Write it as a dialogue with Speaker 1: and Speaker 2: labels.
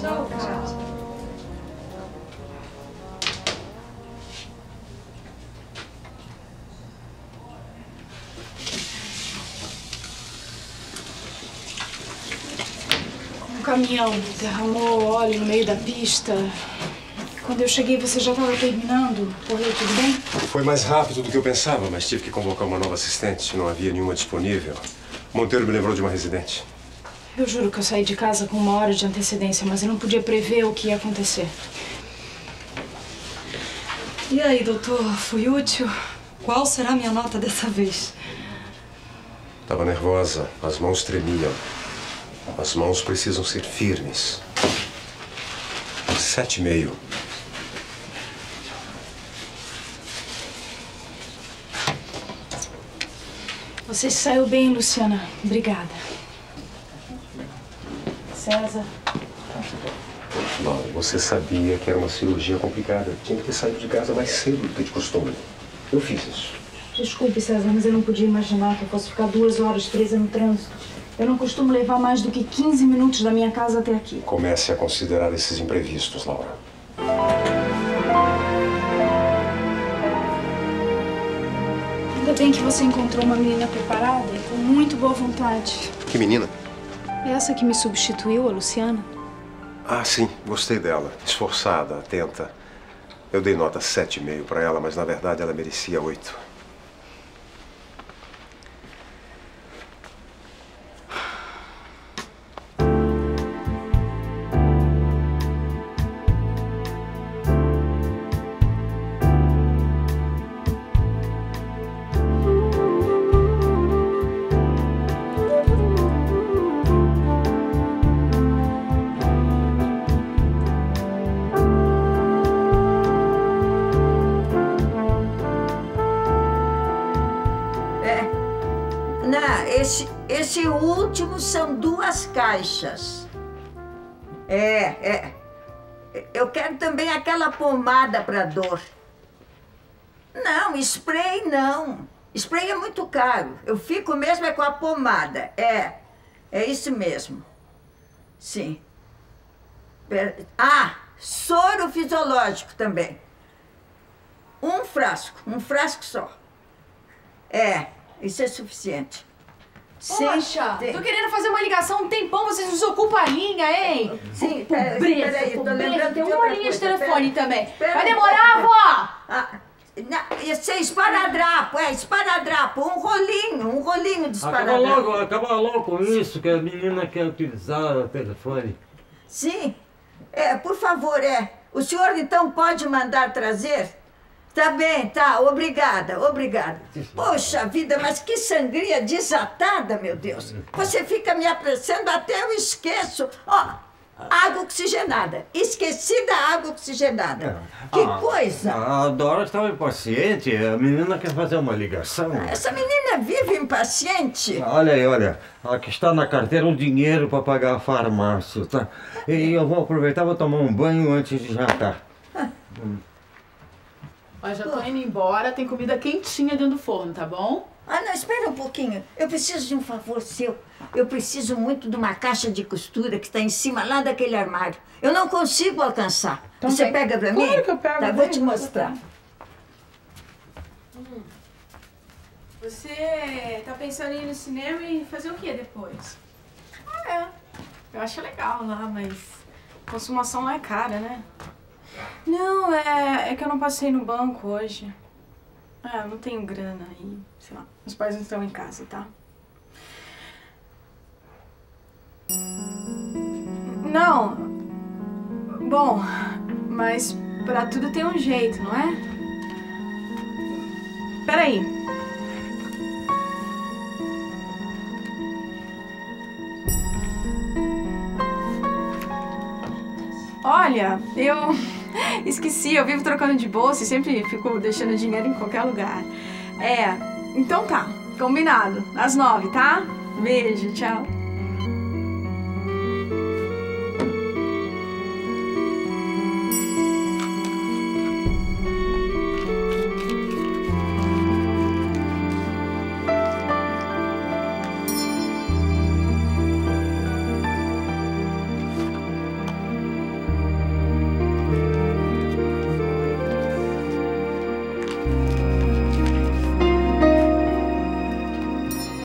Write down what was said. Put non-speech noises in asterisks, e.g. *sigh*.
Speaker 1: Tchau, cara. Um caminhão derramou óleo no meio da pista. Quando eu cheguei, você já estava terminando. Correu tudo bem?
Speaker 2: Foi mais rápido do que eu pensava, mas tive que convocar uma nova assistente. Não havia nenhuma disponível. Monteiro me lembrou de uma residente.
Speaker 1: Eu juro que eu saí de casa com uma hora de antecedência, mas eu não podia prever o que ia acontecer.
Speaker 3: E aí, doutor, fui útil? Qual será a minha nota dessa vez?
Speaker 2: Estava nervosa, as mãos tremiam. As mãos precisam ser firmes. Sete e meio.
Speaker 1: Você saiu bem, Luciana. Obrigada. César.
Speaker 2: Laura, você sabia que era uma cirurgia complicada. Tinha que ter saído de casa mais cedo do que de costume. Eu fiz isso.
Speaker 1: Desculpe, César, mas eu não podia imaginar que eu fosse ficar duas horas presa no trânsito. Eu não costumo levar mais do que 15 minutos da minha casa até aqui.
Speaker 2: Comece a considerar esses imprevistos, Laura.
Speaker 1: Ainda bem que você encontrou uma menina preparada e com muito boa vontade.
Speaker 2: Que menina?
Speaker 1: É essa que me substituiu, a Luciana?
Speaker 2: Ah, sim, gostei dela. Esforçada, atenta. Eu dei nota 7,5 para ela, mas na verdade ela merecia 8.
Speaker 4: Não, esse, esse último são duas caixas. É, é. Eu quero também aquela pomada para dor. Não, spray não. Spray é muito caro. Eu fico mesmo é com a pomada. É, é isso mesmo. Sim. Ah, soro fisiológico também. Um frasco, um frasco só. É, isso é suficiente. Sim,
Speaker 5: Poxa,
Speaker 4: tem-
Speaker 5: tô querendo fazer uma ligação um tempão, vocês desocupam a linha, hein?
Speaker 4: Sim, pera-
Speaker 5: Pobreza,
Speaker 4: peraí, tô lembrando
Speaker 5: tem uma linha de telefone
Speaker 4: pera-
Speaker 5: também.
Speaker 4: pera-
Speaker 5: Vai demorar,
Speaker 4: pera-
Speaker 5: vó?
Speaker 4: Ah, esse é esparadrapo, é esparadrapo, um rolinho, um rolinho de
Speaker 6: Acaba
Speaker 4: esparadrapo.
Speaker 6: logo, acaba logo com isso, que a menina quer utilizar o telefone.
Speaker 4: Sim, é, por favor, é. O senhor então pode mandar trazer? Tá bem, tá, obrigada, obrigada. Poxa vida, mas que sangria desatada, meu Deus. Você fica me apressando até eu esqueço. Ó, água oxigenada. Esqueci da água oxigenada. Que
Speaker 6: Ah,
Speaker 4: coisa.
Speaker 6: A Dora estava impaciente, a menina quer fazer uma ligação.
Speaker 4: Essa menina vive impaciente.
Speaker 6: Olha aí, olha, aqui está na carteira um dinheiro para pagar a farmácia, tá? E eu vou aproveitar, vou tomar um banho antes de jantar.
Speaker 7: Ó, já tô indo embora, tem comida quentinha dentro do forno, tá bom?
Speaker 4: Ah, não, espera um pouquinho. Eu preciso de um favor seu. Eu preciso muito de uma caixa de costura que está em cima lá daquele armário. Eu não consigo alcançar.
Speaker 7: Então
Speaker 4: Você
Speaker 7: vem.
Speaker 4: pega pra mim?
Speaker 7: Claro que eu pego,
Speaker 4: Tá, vou te mostrar.
Speaker 5: Você tá pensando em ir no cinema e fazer o que depois? Ah, é. Eu acho legal lá, mas consumação lá é cara, né? Não, é, é que eu não passei no banco hoje. É, eu não tenho grana e, sei lá, meus pais não estão em casa, tá? Não. Bom, mas pra tudo tem um jeito, não é? Peraí. Olha, eu *laughs* esqueci, eu vivo trocando de bolsa e sempre fico deixando dinheiro em qualquer lugar. É, então tá, combinado. Às nove, tá? Beijo, tchau.